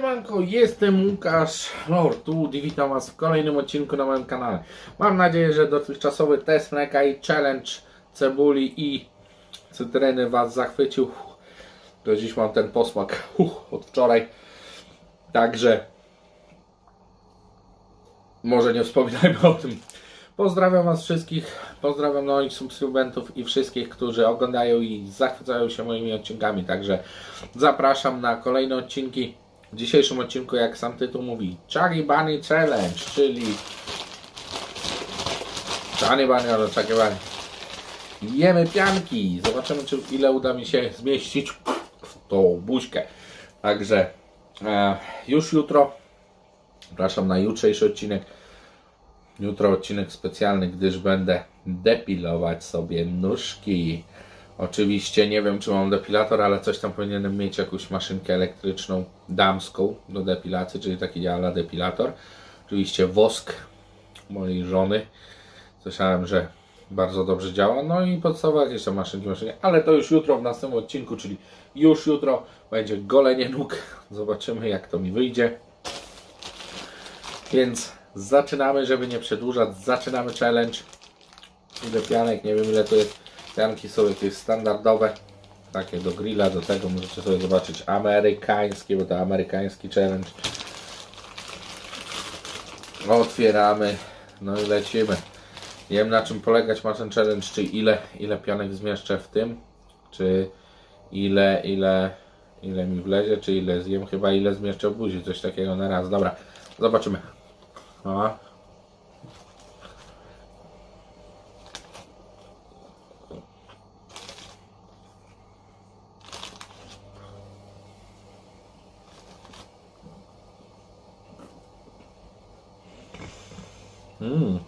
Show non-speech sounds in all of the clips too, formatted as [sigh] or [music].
Siemanko, jestem Łukasz Lord tu i witam Was w kolejnym odcinku na moim kanale. Mam nadzieję, że dotychczasowy test mleka i challenge cebuli i cytryny Was zachwycił. Do dziś mam ten posmak uh, od wczoraj. Także może nie wspominajmy o tym. Pozdrawiam Was wszystkich, pozdrawiam moich subskrybentów i wszystkich, którzy oglądają i zachwycają się moimi odcinkami. Także zapraszam na kolejne odcinki. W dzisiejszym odcinku, jak sam tytuł mówi, Bunny Challenge, czyli Bunny albo Bunny. Jemy pianki. Zobaczymy, czy ile uda mi się zmieścić w tą buźkę. Także e, już jutro, zapraszam na jutrzejszy odcinek. Jutro odcinek specjalny, gdyż będę depilować sobie nóżki. Oczywiście nie wiem, czy mam depilator, ale coś tam powinienem mieć, jakąś maszynkę elektryczną damską do depilacji, czyli taki ala depilator. Oczywiście wosk mojej żony. Słyszałem, że bardzo dobrze działa. No i podstawowe jakieś tam maszynki, maszynki, ale to już jutro w następnym odcinku, czyli już jutro będzie golenie nóg. Zobaczymy, jak to mi wyjdzie. Więc zaczynamy, żeby nie przedłużać. Zaczynamy challenge. Ile pianek, nie wiem ile to jest. Pianki są jakieś standardowe. Takie do grilla, do tego możecie sobie zobaczyć amerykańskie, bo to amerykański challenge. Otwieramy. No i lecimy. Nie wiem na czym polegać ma ten challenge, czy ile, ile pianek zmieszczę w tym, czy ile, ile, ile mi wlezie, czy ile zjem, chyba ile zmieszczę w buzi, coś takiego na raz. Dobra, zobaczymy. O. 음.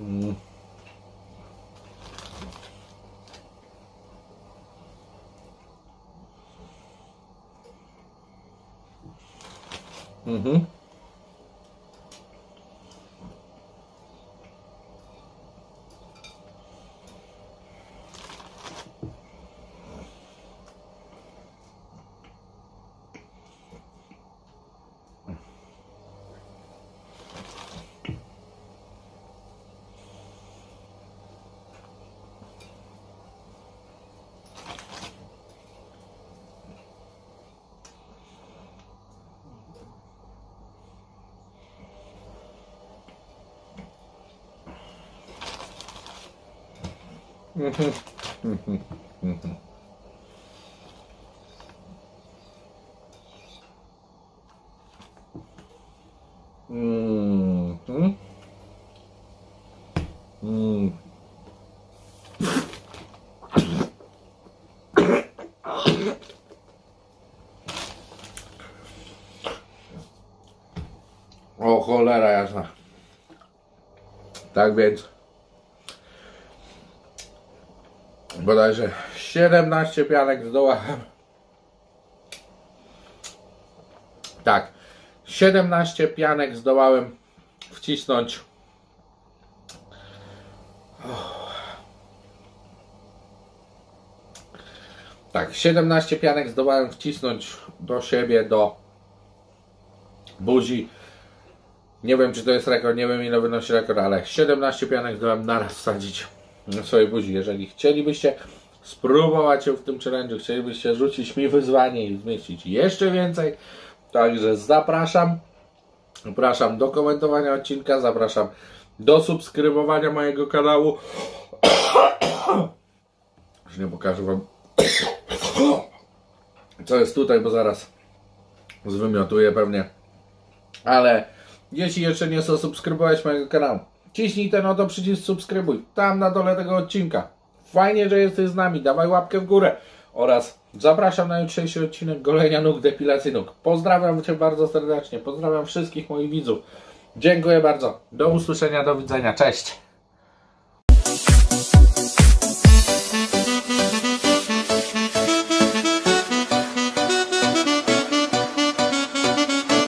嗯。嗯哼。Mhm. Mhm. Mhm. Mm. O cholera jasna. Tak więc bodajże 17 pianek zdołałem. Tak, 17 pianek zdołałem wcisnąć. Tak, 17 pianek zdołałem wcisnąć do siebie, do buzi. Nie wiem, czy to jest rekord, nie wiem ile wynosi rekord, ale 17 pianek zdołałem naraz wsadzić na swojej buzi. Jeżeli chcielibyście spróbować się w tym challenge, chcielibyście rzucić mi wyzwanie i zmieścić jeszcze więcej, także zapraszam. Zapraszam do komentowania odcinka, zapraszam do subskrybowania mojego kanału. [coughs] Już nie pokażę Wam, [coughs] co jest tutaj, bo zaraz zwymiotuję pewnie. Ale jeśli jeszcze nie zasubskrybowałeś mojego kanału, ciśnij ten oto przycisk subskrybuj tam na dole tego odcinka. Fajnie, że jesteś z nami, dawaj łapkę w górę oraz zapraszam na jutrzejszy odcinek golenia nóg, depilacji nóg. Pozdrawiam Cię bardzo serdecznie, pozdrawiam wszystkich moich widzów. Dziękuję bardzo, do usłyszenia, do widzenia, cześć!